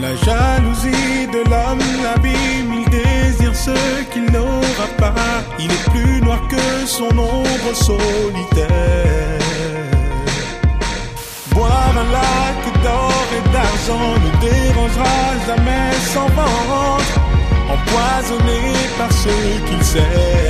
La jalousie de l'homme l'abîme, il désire ce qu'il n'aura pas. Il est plus noir que son ombre solitaire. Boire un lac d'or et d'argent ne dérangera jamais son ventre, empoisonné par ce qu'il sait.